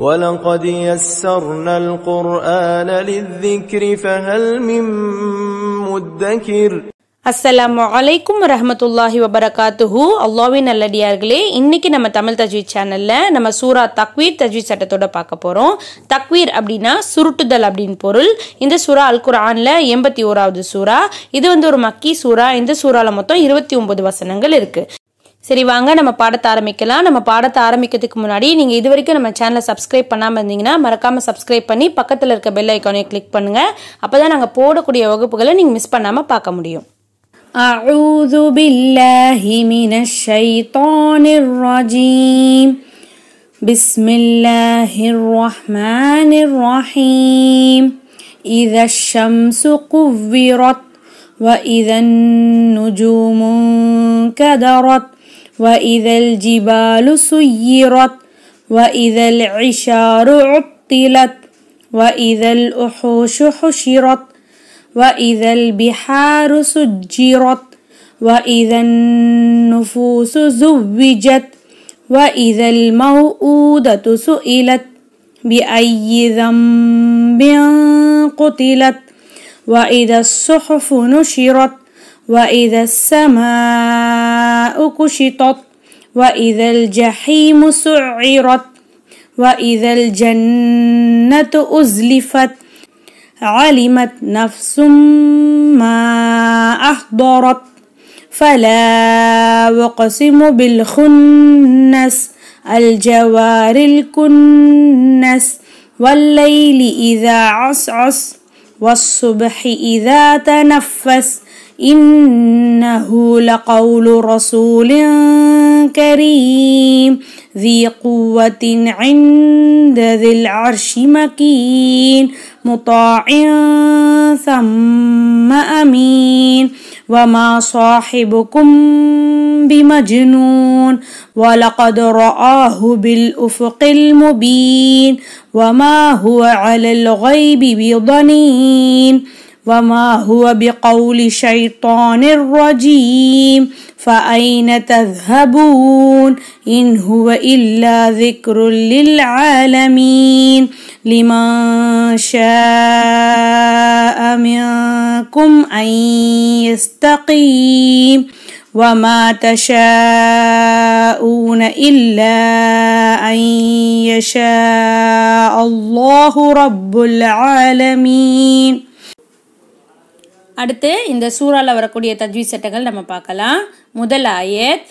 ولقد يسرنا القرآن للذكر فهل من مدكر அஸ்ஸலாமு அலைக்கும் ரஹமத்துல்லாஹி வபரகாத்துஹு அல்லாவின் நல்லடியார்களே இன்னைக்கு நம்ம தமிழ் தஜ்வீத் சேனல்ல நம்ம சூரா தக்வீர் தஜ்வீத் சட்டத்தோட பார்க்க போறோம் தக்வீர் அப்படின்னா சுருட்டுதல் அப்படின்னு பொருள் இந்த சூரா அல் குர்ஆன்ல எண்பத்தி ஓராவது சூரா இது வந்து ஒரு மக்கி சூரா இந்த சூறால மொத்தம் இருபத்தி ஒன்பது வசனங்கள் இருக்கு சரி வாங்க நம்ம பாடத்தை ஆரம்பிக்கலாம் நம்ம பாடத்தை ஆரம்பிக்கிறதுக்கு முன்னாடி நீங்க இது வரைக்கும் நம்ம சேனலை சப்ஸ்கிரைப் பண்ணாம இருந்தீங்கன்னா மறக்காம சப்ஸ்கிரைப் பண்ணி பக்கத்துல இருக்க பெல் ஐக்கானை கிளிக் பண்ணுங்க அப்பதான் நாங்க போடக்கூடிய வகுப்புகளை நீங்க மிஸ் பண்ணாம பார்க்க முடியும் أعوذ بالله من الشيطان الرجيم بسم الله الرحمن الرحيم إذا الشمس كورت وإذا النجوم انكدرت وإذا الجبال سيرت وإذا العشار عطلت وإذا الأحوش حشرت وإذا البحار سجرت وإذا النفوس زوجت وإذا الموءودة سئلت بأي ذنب قتلت وإذا الصحف نشرت. وإذا السماء كشطت وإذا الجحيم سعرت وإذا الجنة أزلفت علمت نفس ما أحضرت. فلا أقسم بالخنس الجوار الكنس والليل إذا عسعس والصبح إذا تنفس. إنه لقول رسول كريم ذي قوة عند ذي العرش مكين مطاع ثم أمين. وما صاحبكم بمجنون ولقد رآه بالأفق المبين. وما هو على الغيب بضنين. وما هو بقول شيطان رجيم فأين تذهبون إن هو إلا ذكر للعالمين لمن شاء منكم أن يستقيم وما تشاءون إلا أن يشاء الله رب العالمين அடுத்து இந்த சூறாவில் வரக்கூடிய தஜ்வீத் சட்டங்கள் நம்ம பார்க்கலாம். முதல் ஆயத்.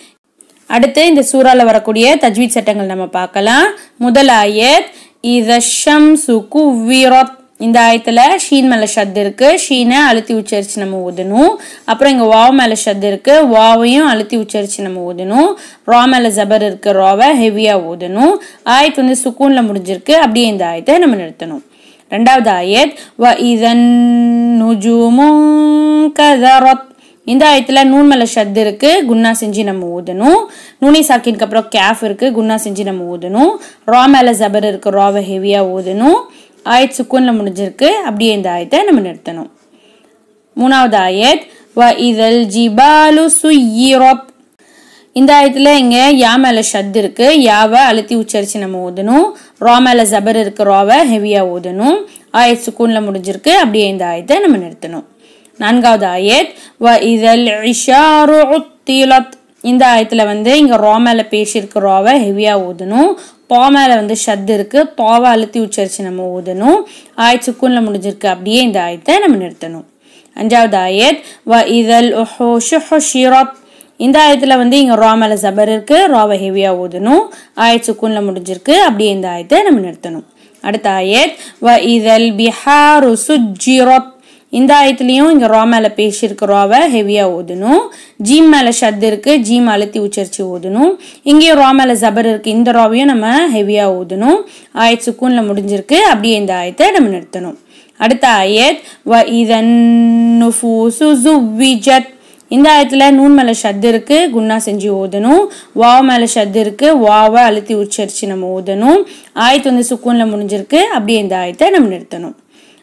அடுத்து இந்த சூறாவில் வரக்கூடிய தஜ்வீத் சட்டங்கள் நம்ம பார்க்கலாம். முதல் ஆயத். இதம் சுகு வீரத் இந்த ஆயத்தில் ஷீன் மேலே ஷத் இருக்குது ஷீனை அழுத்தி உச்சரிச்சு நம்ம ஊதணும். அப்புறம் இங்கே வாவ் மேலே ஷத் இருக்குது வாவையும் அழுத்தி உச்சரிச்சு நம்ம ஊதணும். ரா மேலே ஜபர் இருக்குது ராவை ஹெவியாக ஊதணும். ஆயத்து வந்து சுக்கூனில் முடிஞ்சிருக்கு. அப்படியே இந்த ஆயத்தை நம்ம நிறுத்தணும். ரெண்டாவது ஆயத் வ இதன் நுஜுமும் கதரத். இந்த ஆயத்தில் நூன் மேலே ஷத் இருக்கு குன்னா செஞ்சு நம்ம ஊதணும். நூனி சாக்கின்க்கு அப்புறம் கேஃப் இருக்கு குன்னா செஞ்சு நம்ம ஊதணும். ரா மேலே ஜபர் இருக்கு ராவை ஹெவியாக ஊதணும். ஆயத் சுக்கூனில் முடிஞ்சிருக்கு அப்படியே இந்த ஆயத்தை நம்ம நிறுத்தணும். மூணாவது ஆயத் வ இதல் ஜிபாலு சுயிரப் இந்த ஆயத்தில் இங்கே யா மேலே ஷத் இருக்குது யாவை அழுத்தி உச்சரித்து நம்ம ஊதணும் ரா மேலே ஜபர் இருக்கு ராவை ஹெவியாக ஊதணும் ஆயத் சுக்கூனில் முடிஞ்சிருக்கு. அப்படியே இந்த ஆயத்தை நம்ம நிறுத்தணும். நான்காவது ஆயத் வ இதல் இஷாரு உத்திலத். இந்த ஆயத்தில் வந்து இங்கே ரா மேலே பேசியிருக்கு ராவை ஹெவியாக ஊதணும் பா மேலே வந்து ஷத் இருக்குது பாவை அழுத்தி உச்சரித்து நம்ம ஊதணும் ஆயத் சுக்கூனில் முடிஞ்சிருக்கு. அப்படியே இந்த ஆயத்தை நம்ம நிறுத்தணும். அஞ்சாவது ஆயத் வ இதல் ஹுஷிரத். இந்த ஆயத்தில் வந்து இங்கே ரா மேலே ஜபர் இருக்குது ராவை ஹெவியாக ஊதணும். ஆயத் சுக்கூனில் முடிஞ்சிருக்கு. அப்படியே இந்த ஆயத்தை நம்ம நிறுத்தணும். அடுத்த ஆயத் வ இதல் பிஹாரு சுஜிரத் இந்த ஆயத்துலேயும் இங்கே ரா மேலே பேசியிருக்கு. ராவை ஹெவியாக ஊதணும். ஜீம் மேலே ஷத் இருக்குது ஜீம் அழுத்தி உச்சரித்து ஊதணும். இங்கேயும் ரா மேலே ஜபர் இருக்குது இந்த ராவையும் நம்ம ஹெவியாக ஊதணும். ஆயத் சுக்கூனில் முடிஞ்சிருக்கு. அப்படியே இந்த ஆயத்தை நம்ம நிறுத்தணும். அடுத்த ஆயத் வ இதன் நுஃபூசு ஜுவிஜத் இந்த ஆயத்தில் நூன் மேலே ஷத்து இருக்குது குன்னா செஞ்சு ஓதணும். வாவ் மேலே ஷத்து இருக்குது வாவை அழுத்தி உச்சரித்து நம்ம ஓதணும். ஆயத்து வந்து சுக்கூனில் முடிஞ்சிருக்கு. அப்படியே இந்த ஆயத்தை நம்ம நிறுத்தணும்.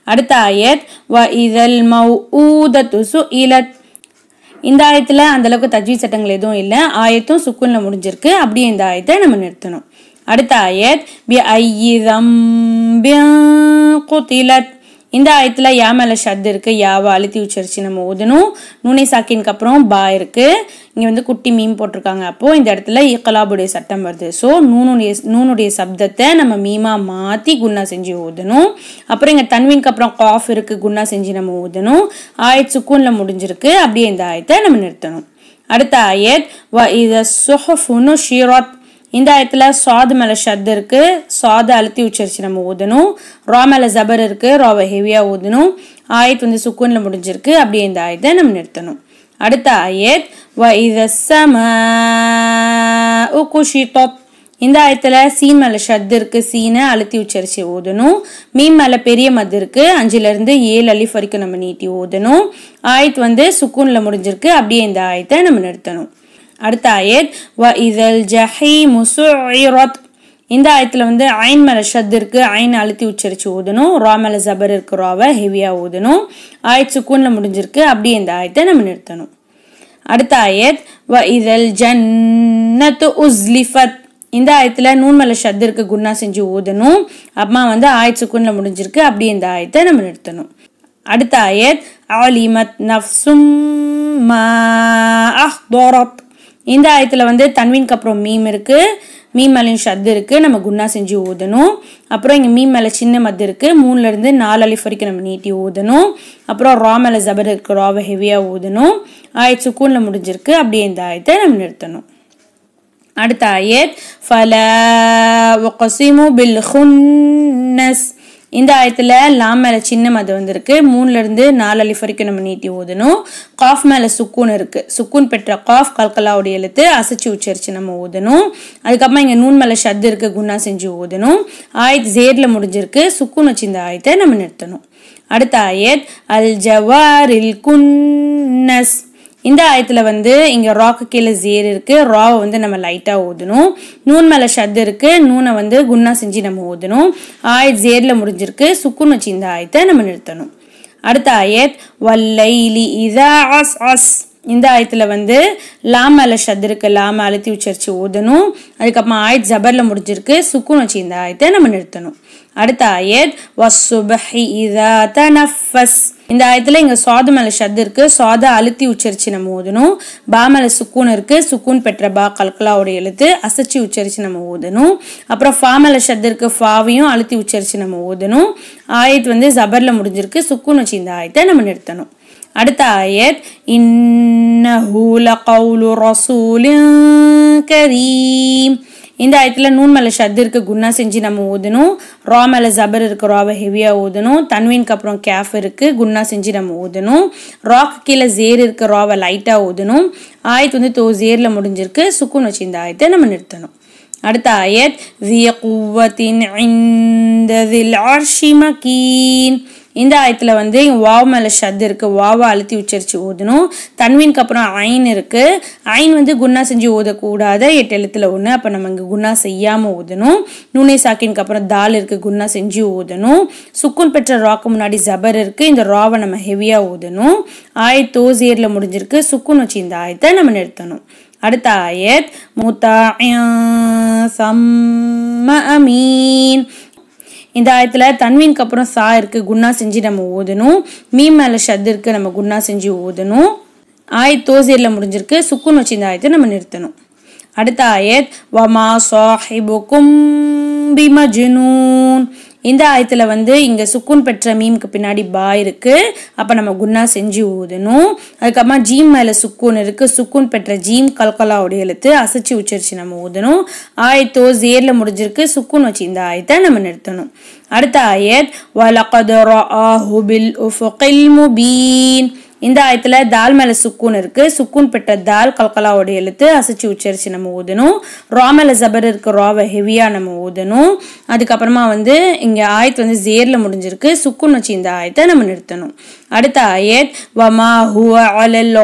அடுத்த ஆயத் வ இதல் மௌ ஊதத்து சு இலத் இந்த ஆயத்தில் அந்தளவுக்கு தஜ்வி சட்டங்கள் எதுவும் இல்லை. ஆயத்தும் சுக்குனில் முடிஞ்சிருக்கு. அப்படியே இந்த ஆயத்தை நம்ம நிறுத்தணும். அடுத்த ஆயத் பி ஐயிதம் குத்திலத். இந்த ஆயத்தில் யா மேலே ஷத் இருக்குது யாவை அழுத்தி உச்சரித்து நம்ம ஓதணும் நூனை சாக்கினுக்கு அப்புறம் பா இருக்குது இங்கே வந்து குட்டி மீன் போட்டிருக்காங்க. அப்போது இந்த இடத்துல இக்கலாபுடைய சட்டம் வருது. ஸோ நூனுடைய நூனுடைய சப்தத்தை நம்ம மீமாக மாற்றி குன்னா செஞ்சு ஓதணும் அப்புறம் இங்கே தன்வீனுக்கு அப்புறம் காஃப் இருக்குது குன்னா செஞ்சு நம்ம ஓதணும் ஆயத் சுக்கூனில் முடிஞ்சிருக்கு. அப்படியே இந்த ஆயத்தை நம்ம நிறுத்தணும். அடுத்த ஆயத் வ இத சுஹஃபுனு ஷீராத் இந்த ஆயத்தில் சாது மேலே ஷத் இருக்குது சாதை அழுத்தி உச்சரித்து நம்ம ஊதணும். ரா மேலே ஜபர் இருக்குது ராவை ஹெவியாக ஊதணும். ஆயத் வந்து சுக்கூனில் முடிஞ்சிருக்கு. அப்படியே இந்த ஆயத்தை நம்ம நிறுத்தணும். அடுத்த ஆயத் வ இத சம குஷிதத் இந்த ஆயத்தில் சீன் மேலே ஷத் இருக்குது சீனை அழுத்தி உச்சரித்து ஓதணும் மீன் மேலே பெரிய மது இருக்குது அஞ்சுலேருந்து ஏழு அலிஃப் வரைக்கும் நம்ம நீட்டி ஓதணும் ஆயத் வந்து சுக்கூனில் முடிஞ்சிருக்கு. அப்படியே இந்த ஆயத்தை நம்ம நிறுத்தணும். அடுத்த ஆயத் வ இதல் ஜஹி முசுரத் இந்த ஆயத்தில் வந்து ஐன் மேலே ஷத் இருக்கு ஐன் அழுத்தி உச்சரிச்சு ஊதணும் ரா மேலே ஜபர் இருக்கு ராவை ஹெவியாக ஊதணும். ஆயத் சுக்கூனில் முடிஞ்சிருக்கு அப்படியே இந்த ஆயத்தை நம்ம நிறுத்தணும். அடுத்த ஆயத் வ இதல் ஜன்னத்து உஸ்லிஃபத். இந்த ஆயத்தில் நூன் மேலே ஷத் இருக்கு குன்னா செஞ்சு ஊதணும். அம்மா வந்து ஆயத் சுக்கூனில் முடிஞ்சிருக்கு அப்படியே இந்த ஆயத்தை நம்ம நிறுத்தணும். அடுத்த ஆயத் அலிமத் நஃப்சும் மா அஹ்தரத். இந்த ஆயத்தில் வந்து தன்வீனுக்கு அப்புறம் மீம் இருக்குது மீம் மேலேயும் ஷத்து இருக்குது நம்ம குன்னா செஞ்சு ஊதணும். அப்புறம் இங்கே மீம் மேலே சின்ன மத்து இருக்குது மூணுலேருந்து நாலு அலிஃப் வரைக்கும் நம்ம நீட்டி ஊதணும். அப்புறம் ரா மேலே ஜபர் இருக்கு. ராவை ஹெவியாக ஊதணும். ஆயத் சுக்கூனில் முடிஞ்சிருக்கு. அப்படியே இந்த ஆயத்தை நம்ம நிறுத்தணும். அடுத்த ஆயத் ஃபல ஒகசிமு பில் ஹுன்னஸ் இந்த ஆயத்தில் லாம் மேலே சின்ன மது வந்திருக்கு. மூணுலேருந்து நாலு அலிஃப் வரைக்கும் நம்ம நீட்டி ஓதணும் காஃப் மேலே சுக்கூன் இருக்குது சுக்கூன் பெற்ற காஃப் கல்கலாவுடைய எழுத்து அசைச்சு உச்சரித்து நம்ம ஓதணும் அதுக்கப்புறம் இங்கே நூன் மேலே ஷத்து இருக்குது குன்னா செஞ்சு ஓதணும் ஆயத் ஜேரில் முடிஞ்சிருக்கு. சுக்கூன் வச்சு இந்த ஆயத்தை நம்ம நிறுத்தணும். அடுத்த ஆயத் அல் ஜவாரில் குன்னஸ். இந்த ஆயத்தில் வந்து இங்கே ராக்கு கீழே ஜேர் இருக்குது ராவை வந்து நம்ம லைட்டாக ஓதணும் நூன் மேலே ஷத் இருக்குது நூனை வந்து குன்னா செஞ்சு நம்ம ஓதணும் ஆயத் ஜேரில் முடிஞ்சிருக்கு. சுக்குன் வச்சு இந்த ஆயத்தை நம்ம நிறுத்தணும். அடுத்த ஆயத் வல்லைலி இதா அஸ் அஸ். இந்த ஆயத்தில் வந்து லாம் மேலே ஷத் இருக்குது லாம அழுத்தி உச்சரித்து ஓதணும் அதுக்கப்புறம் ஆயத் ஜபரில் முடிஞ்சிருக்கு. சுக்குன் வச்சு இந்த ஆயத்தை நம்ம நிறுத்தணும். அடுத்த ஆயத் வசுபஹி இதா தனஃபஸ். இந்த ஆயத்தில் இங்கே சுவாத மேலே ஷத் இருக்கு. சுவாத அழுத்தி உச்சரிச்சு நம்ம ஓதணும். பா மேலே சுக்கூன் இருக்கு. சுக்கூன் பெற்ற பா கல்கலாவோட எழுத்து அசைச்சு உச்சரிச்சு நம்ம ஓதணும். அப்புறம் ஃபா மேலே ஷத் இருக்கு. ஃபாவையும் அழுத்தி உச்சரிச்சு நம்ம ஓதணும். ஆயத் வந்து ஜபரில் முடிஞ்சிருக்கு. சுக்கூன் வச்சு இந்த ஆயத்தை நம்ம நிறுத்தணும். அடுத்த ஆயத் இன்னஹூல கவுலு ரசூலின் கரீம். இந்த ஆயத்தில் நூன் மேலே ஷத் இருக்கு குன்னா செஞ்சு நம்ம ஓதணும் ரா மேலே ஜபர் இருக்கு ராவை ஹெவியாக ஓதணும் தன்வீனுக்கு அப்புறம் கேஃப் இருக்கு குன்னா செஞ்சு நம்ம ஓதணும் ராக்கு கீழே ஜேர் இருக்கு ராவை லைட்டாக ஓதணும் ஆயத் வந்து தோ ஜேரில் முடிஞ்சிருக்கு சுக்குன் வச்சு இந்த ஆயத்தை நம்ம நிறுத்தணும் அடுத்த ஆயத் ذي قوة عند ذي العرش مكين இந்த ஆயத்தில் வந்து வாவ் மேலே ஷத் இருக்குது வாவை அழுத்தி உச்சரித்து ஓதணும் தன்வீனுக்கு அப்புறம் ஐன் இருக்குது ஐன் வந்து குன்னா செஞ்சு ஓதக்கூடாத எட்டு எழுத்தில் ஒன்று அப்போ நம்ம இங்கே குன்னா செய்யாமல் ஓதணும் நூனே சாக்கினுக்கு அப்புறம் தால் இருக்குது குன்னா செஞ்சு ஓதணும் சுக்குன் பெற்ற ராக்கு முன்னாடி ஜபர் இருக்குது இந்த ராவை நம்ம ஹெவியாக ஓதணும் ஆயத் தோசியரில் முடிஞ்சிருக்கு. சுக்குன் வச்சு இந்த ஆயத்தை நம்ம நிறுத்தணும். அடுத்த ஆயத் முத்தா சம்ம அமீன். இந்த ஆயத்தில் தன்வீனுக்கு அப்புறம் சா இருக்கு குன்னா செஞ்சு நம்ம ஓதணும். மீ மேலே ஷத் இருக்கு நம்ம குன்னா செஞ்சு ஓதணும். ஆயத் தோசியரில் முடிஞ்சிருக்கு. சுக்குன் வச்சு இந்த ஆயத்தை நம்ம நிறுத்தணும். அடுத்த ஆயத் வமா சாஹிபுக்கும் பிமஜ்னூன். இந்த ஆயத்தில் வந்து இங்கே சுக்குன் பெற்ற மீமுக்கு பின்னாடி பா இருக்குது அப்போ நம்ம குன்னா செஞ்சு ஊதணும். அதுக்கப்புறமா ஜீம் மேலே சுக்கூன் இருக்குது சுக்குன் பெற்ற ஜீம் கல்கலாவுடைய எழுத்து அசைச்சு உச்சரிச்சு நம்ம ஊதணும். ஆயத்தோ ஜேரில் முடிஞ்சிருக்கு. சுக்கூன் வச்சு இந்த ஆயத்தை நம்ம நிறுத்தணும். அடுத்த ஆயத் வலகத் ஆஹுபில் உஃபுகில் முபீன். இந்த ஆயத்தில் தால் மேலே சுக்கூன் இருக்குது சுக்கூன் பெற்ற தால் கல்கலாவோட எழுத்து அசைச்சு உச்சரிச்சு நம்ம ஊதணும். ரா மேலே ஜபர் இருக்கு ராவை ஹெவியாக நம்ம ஊதணும். அதுக்கப்புறமா வந்து இங்கே ஆயத்து வந்து ஜேரில் முடிஞ்சிருக்கு. சுக்குன் வச்சு இந்த ஆயத்தை நம்ம நிறுத்தணும். அடுத்த ஆயத் வமா ஹுவ அலல்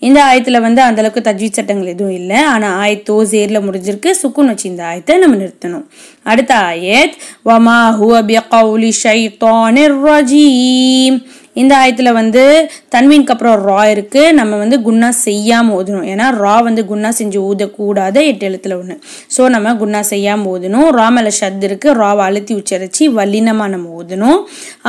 இந்த ஆயத்தில் வந்து அந்தளவுக்கு தஜ்வீத் சட்டங்கள் எதுவும் இல்லை. ஆனால் ஆயத்தோ ஜேரில் முடிஞ்சிருக்கு. சுக்குன் வச்சு இந்த ஆயத்தை நம்ம நிறுத்தணும். அடுத்த ஆயத் வமா ஹுவ பி கவுலி ஷைத்தானிர் ரஜீம். இந்த ஆயத்தில் வந்து தன்வீனுக்கு அப்புறம் ரா இருக்கு. நம்ம வந்து குன்னா செய்யாமல் ஓதணும். ஏன்னா ரா வந்து குன்னா செஞ்சு ஊதக்கூடாது. எட்டு எழுத்தில் ஒன்று ஸோ நம்ம குன்னா செய்யாமல் ஓதணும். ரா மேலே ஷத் இருக்குது ராவை அழுத்தி உச்சரிச்சு வல்லினமாக நம்ம ஓதணும்.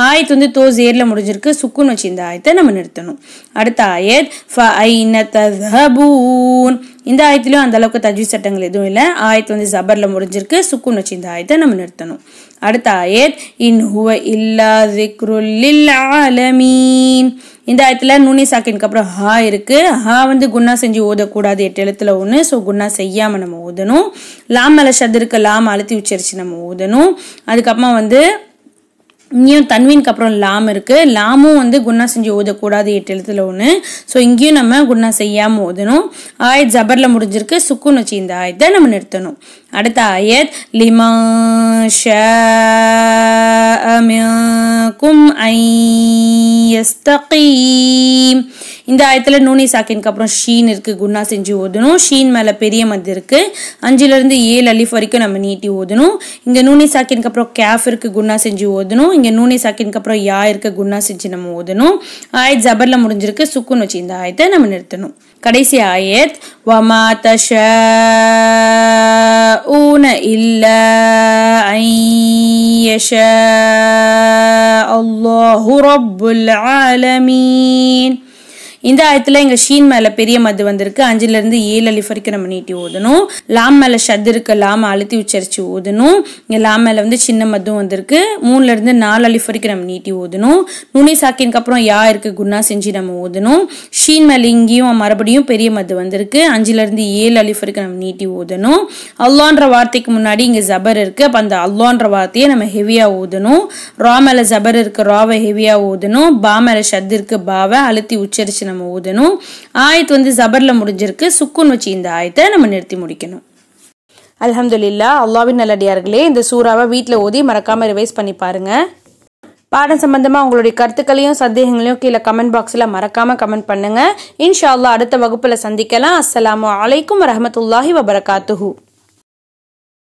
ஆயத்து வந்து தோ ஜேரில் முடிஞ்சிருக்கு. சுக்குன்னு வச்சு இந்த ஆயத்தை நம்ம நிறுத்தணும். அடுத்த ஆயத் ஃப ஐன தத்ஹபூன் இந்த ஆயத்துலேயும் அந்தளவுக்கு அளவுக்கு சட்டங்கள் எதுவும் இல்லை. ஆயத்து வந்து ஜபரில் முடிஞ்சிருக்கு. சுக்குன் வச்சு இந்த ஆயத்தை நம்ம நிறுத்தணும். அடுத்த ஆயத் இன் ஹுவ இல்லா லில் ஆலமீன். இந்த ஆயத்தில் நுனி சாக்கினுக்கு அப்புறம் ஹா இருக்கு. ஹா வந்து குன்னா செஞ்சு ஓதக்கூடாது. எட்டு எழுத்துல ஒன்று ஸோ குன்னா செய்யாமல் நம்ம ஓதணும். லாம் மலை ஷத் இருக்கு. லாம் அழுத்தி உச்சரிச்சு நம்ம ஓதணும். அதுக்கப்புறமா வந்து இங்கேயும் தன்வீனுக்கு அப்புறம் லாம் இருக்குது லாமும் வந்து குன்னா செஞ்சு ஓதக்கூடாது எட்டு எழுத்துல ஒன்று ஸோ இங்கேயும் நம்ம குன்னா செய்யாமல் ஓதணும் ஆயத் ஜபரில் முடிஞ்சிருக்கு. சுக்குன் வச்சு இந்த ஆயத்தை நம்ம நிறுத்தணும். அடுத்த ஆயத் லிமா ஷாமிக்கும் ஐயஸ்தகீம் இந்த ஆயத்தில் நூனி சாக்கினுக்கு அப்புறம் ஷீன் இருக்கு குன்னா செஞ்சு ஓதணும் ஷீன் மேலே பெரிய மது இருக்குது அஞ்சுலேருந்து ஏழு அலிஃப் வரைக்கும் நம்ம நீட்டி ஓதணும் இங்கே நூனி சாக்கினுக்கு அப்புறம் கேஃப் இருக்கு குன்னா செஞ்சு ஓதணும் இங்கே நூனி சாக்கினுக்கு அப்புறம் யா இருக்குது குன்னா செஞ்சு நம்ம ஓதணும் ஆயத் ஜபர்ல முடிஞ்சிருக்கு. சுக்குன் வச்சு இந்த ஆயத்தை நம்ம நிறுத்தணும். கடைசி ஆயத் வமா ஊன இல்ல அல்லாஹு ரப்புல் ஆலமீன். இந்த ஆயத்துல இங்க ஷீன் மேல பெரிய மது வந்திருக்கு. அஞ்சுல இருந்து ஏழு அலிஃப் வரைக்கும் நம்ம நீட்டி ஓதணும். லாம் மேல ஷத் இருக்கு லாம் அழுத்தி உச்சரிச்சு ஓதணும். இங்க லாம் மேல வந்து சின்ன மதும் வந்திருக்கு. மூணுல இருந்து நாலு அலிஃப் வரைக்கும் நம்ம நீட்டி ஓதணும். நுனி சாக்கினுக்கு அப்புறம் யா இருக்கு குன்னா செஞ்சு நம்ம ஓதணும். ஷீன் மேல இங்கேயும் மறுபடியும் பெரிய மது வந்திருக்கு. அஞ்சுல இருந்து ஏழு அலிஃப் வரைக்கும் நம்ம நீட்டி ஓதணும். அல்லான்ற வார்த்தைக்கு முன்னாடி இங்க ஜபர் இருக்கு. அப்ப அந்த அல்லான்ற வார்த்தையை நம்ம ஹெவியா ஓதணும். ரா மேல ஜபர் இருக்கு ராவை ஹெவியா ஓதணும். பா மேல ஷத் இருக்கு பாவை அழுத்தி உச்சரிச்சு நம்ம ஊதணும். ஆயத்து வந்து ஜபர்ல முடிஞ்சிருக்கு. சுக்குன் வச்சு இந்த ஆயத்தை நம்ம நிறுத்தி முடிக்கணும். அலமதுல்லா அல்லாவின் நல்லடியார்களே இந்த சூறாவை வீட்டில் ஓதி மறக்காம ரிவைஸ் பண்ணி பாருங்க. பாடம் சம்பந்தமா உங்களுடைய கருத்துக்களையும் சந்தேகங்களையும் கீழே கமெண்ட் பாக்ஸில் மறக்காம கமெண்ட் பண்ணுங்க. இன்ஷா அல்லாஹ் அடுத்த வகுப்புல சந்திக்கலாம். அஸ்ஸலாமு வலைக்கம் வரமத்துல்லாஹி வபரகாத்துஹூ.